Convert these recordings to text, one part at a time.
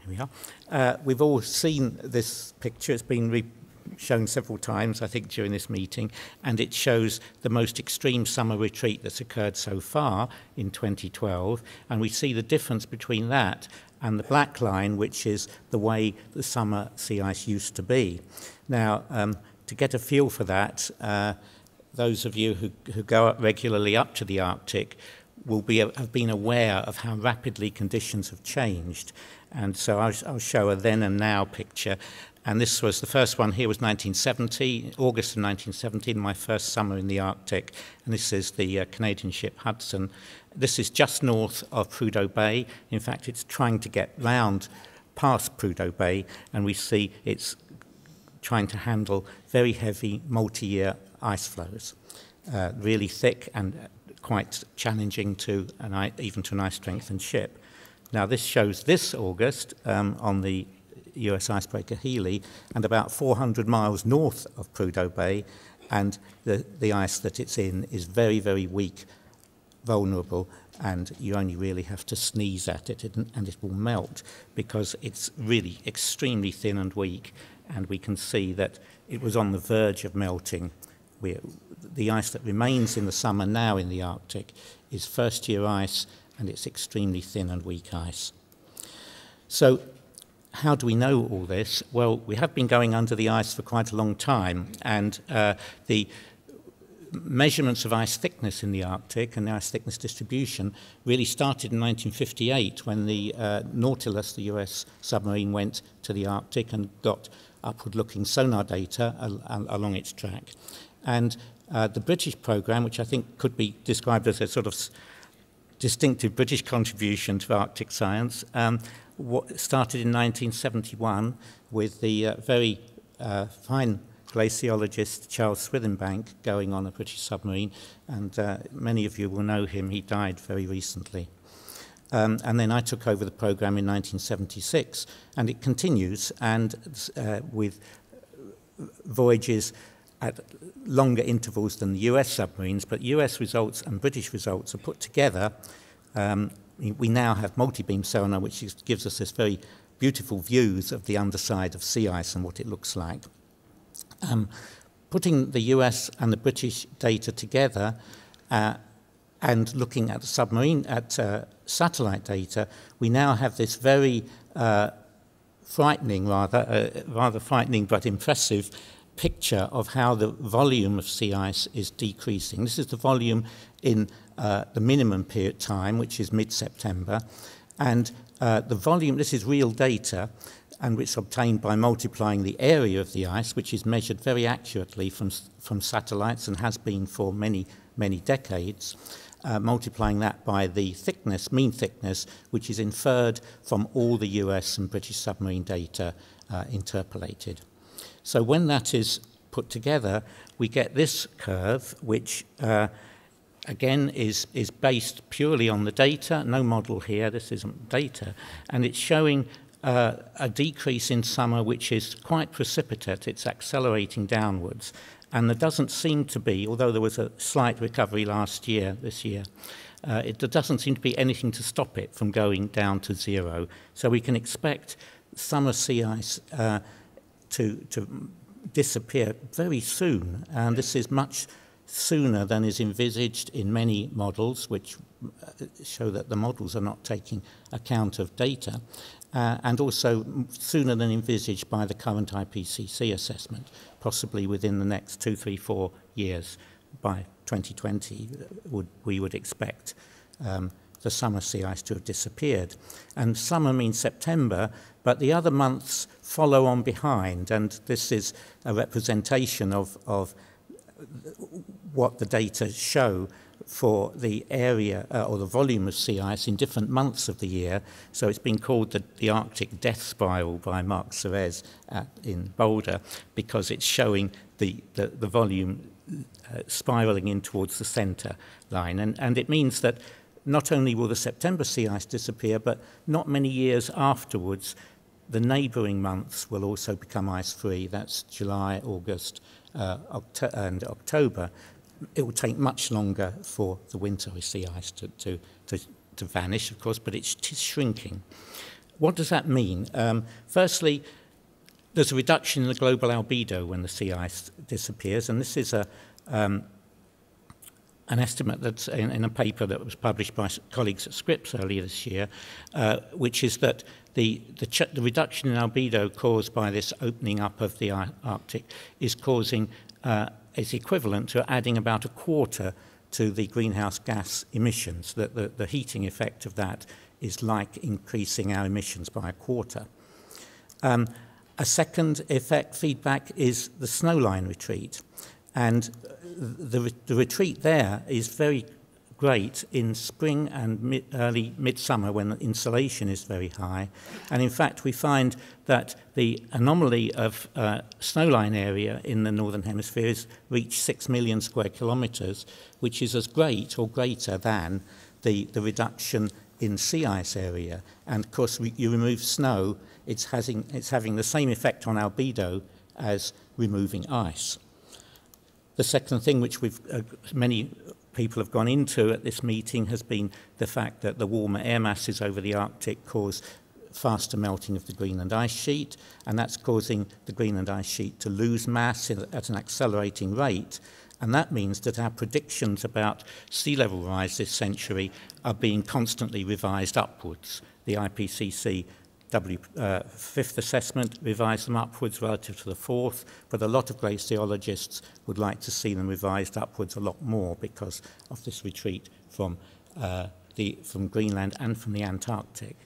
here we are. Uh, we've all seen this picture. It's been re shown several times, I think, during this meeting, and it shows the most extreme summer retreat that's occurred so far in 2012. And we see the difference between that and the black line, which is the way the summer sea ice used to be. Now, um, to get a feel for that, uh, those of you who, who go up regularly up to the Arctic will be, have been aware of how rapidly conditions have changed. And so I'll, I'll show a then and now picture and this was the first one here was 1970, August of 1917, my first summer in the Arctic. And this is the uh, Canadian ship Hudson. This is just north of Prudhoe Bay. In fact, it's trying to get round past Prudhoe Bay, and we see it's trying to handle very heavy multi-year ice flows, uh, really thick and quite challenging to an, even to an ice-strengthened ship. Now, this shows this August um, on the US icebreaker Healy and about 400 miles north of Prudhoe Bay and the, the ice that it's in is very, very weak, vulnerable, and you only really have to sneeze at it and, and it will melt because it's really extremely thin and weak and we can see that it was on the verge of melting. We, the ice that remains in the summer now in the Arctic is first year ice and it's extremely thin and weak ice. So how do we know all this? Well, we have been going under the ice for quite a long time, and uh, the measurements of ice thickness in the Arctic and the ice thickness distribution really started in 1958 when the uh, Nautilus, the US submarine, went to the Arctic and got upward-looking sonar data al al along its track. And uh, the British program, which I think could be described as a sort of distinctive British contribution to Arctic science, um, what started in 1971 with the uh, very uh, fine glaciologist Charles Swithinbank going on a British submarine, and uh, many of you will know him. He died very recently. Um, and then I took over the program in 1976, and it continues, and uh, with voyages at longer intervals than the US submarines, but US results and British results are put together um, we now have multi-beam sonar, which is, gives us this very beautiful views of the underside of sea ice and what it looks like. Um, putting the US and the British data together uh, and looking at submarine at uh, satellite data, we now have this very uh, frightening, rather uh, rather frightening but impressive picture of how the volume of sea ice is decreasing. This is the volume in uh, the minimum period time, which is mid-September, and uh, the volume, this is real data, and which is obtained by multiplying the area of the ice, which is measured very accurately from, from satellites and has been for many, many decades, uh, multiplying that by the thickness, mean thickness, which is inferred from all the US and British submarine data uh, interpolated. So when that is put together, we get this curve, which uh, again is, is based purely on the data, no model here, this isn't data, and it's showing uh, a decrease in summer which is quite precipitate, it's accelerating downwards. And there doesn't seem to be, although there was a slight recovery last year, this year, uh, it, there doesn't seem to be anything to stop it from going down to zero. So we can expect summer sea ice uh, to, to disappear very soon. And this is much sooner than is envisaged in many models, which uh, show that the models are not taking account of data, uh, and also sooner than envisaged by the current IPCC assessment, possibly within the next two, three, four years. By 2020, uh, would, we would expect um, the summer sea ice to have disappeared. And summer means September, but the other months follow on behind. And this is a representation of, of what the data show for the area uh, or the volume of sea ice in different months of the year. So it's been called the, the Arctic Death Spiral by Mark Serez at, in Boulder because it's showing the, the, the volume uh, spiraling in towards the center line. And, and it means that not only will the September sea ice disappear, but not many years afterwards the neighbouring months will also become ice-free. That's July, August uh, Oct and October. It will take much longer for the winter sea ice to, to, to, to vanish, of course, but it's shrinking. What does that mean? Um, firstly, there's a reduction in the global albedo when the sea ice disappears, and this is a, um, an estimate that's in, in a paper that was published by colleagues at Scripps earlier this year, uh, which is that the, the, the, reduction in albedo caused by this opening up of the Arctic is causing, uh, is equivalent to adding about a quarter to the greenhouse gas emissions, that the, the heating effect of that is like increasing our emissions by a quarter. Um, a second effect feedback is the snowline retreat. And uh, the, the retreat there is very great in spring and mid, early midsummer when the insolation is very high. And in fact, we find that the anomaly of uh, snowline area in the northern hemisphere has reached 6 million square kilometres, which is as great or greater than the, the reduction in sea ice area. And of course, we, you remove snow, it's having, it's having the same effect on albedo as removing ice. The second thing which we've, uh, many people have gone into at this meeting has been the fact that the warmer air masses over the Arctic cause faster melting of the Greenland ice sheet, and that's causing the Greenland ice sheet to lose mass in, at an accelerating rate. And that means that our predictions about sea level rise this century are being constantly revised upwards. The IPCC W, uh, fifth assessment, revise them upwards relative to the fourth, but a lot of glaciologists theologists would like to see them revised upwards a lot more because of this retreat from, uh, the, from Greenland and from the Antarctic.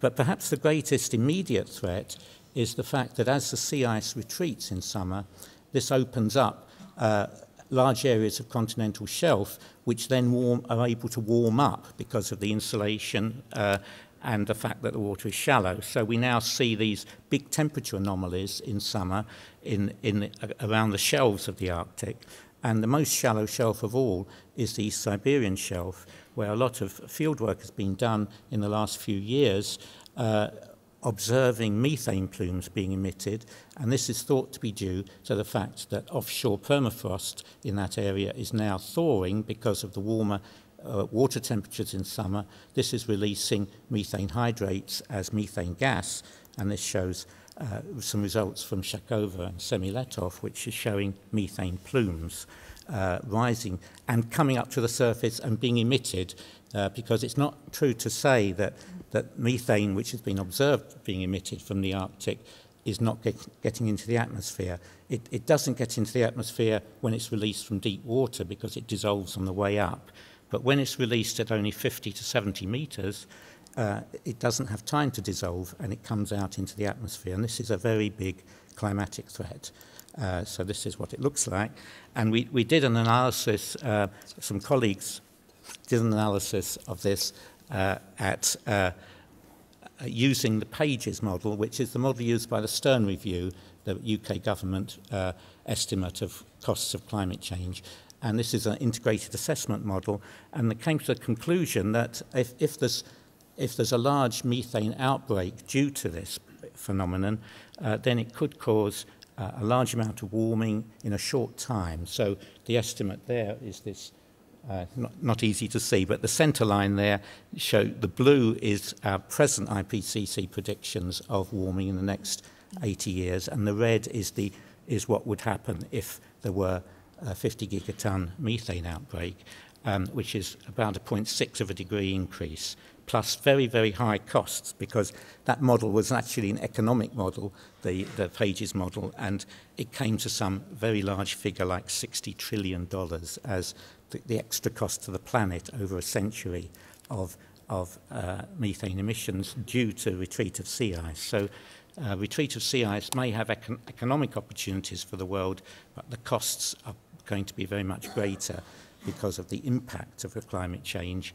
But perhaps the greatest immediate threat is the fact that as the sea ice retreats in summer, this opens up uh, large areas of continental shelf, which then warm, are able to warm up because of the insulation uh, and the fact that the water is shallow. So we now see these big temperature anomalies in summer in, in, uh, around the shelves of the Arctic. And the most shallow shelf of all is the East Siberian shelf, where a lot of field work has been done in the last few years uh, observing methane plumes being emitted, and this is thought to be due to the fact that offshore permafrost in that area is now thawing because of the warmer uh, water temperatures in summer, this is releasing methane hydrates as methane gas, and this shows uh, some results from Shakova and Semiletov, which is showing methane plumes uh, rising and coming up to the surface and being emitted, uh, because it's not true to say that, that methane, which has been observed being emitted from the Arctic, is not get, getting into the atmosphere. It, it doesn't get into the atmosphere when it's released from deep water because it dissolves on the way up. But when it's released at only 50 to 70 meters uh, it doesn't have time to dissolve and it comes out into the atmosphere. And this is a very big climatic threat. Uh, so this is what it looks like. And we, we did an analysis, uh, some colleagues did an analysis of this uh, at uh, using the PAGES model, which is the model used by the Stern Review, the UK government uh, estimate of costs of climate change and this is an integrated assessment model, and they came to the conclusion that if, if, there's, if there's a large methane outbreak due to this phenomenon, uh, then it could cause uh, a large amount of warming in a short time. So the estimate there is this, uh, not, not easy to see, but the center line there show the blue is our present IPCC predictions of warming in the next 80 years, and the red is the is what would happen if there were a 50 gigaton methane outbreak, um, which is about a 0.6 of a degree increase, plus very, very high costs, because that model was actually an economic model, the, the Pages model, and it came to some very large figure like $60 trillion as the, the extra cost to the planet over a century of, of uh, methane emissions due to retreat of sea ice. So uh, retreat of sea ice may have econ economic opportunities for the world, but the costs are going to be very much greater because of the impact of the climate change,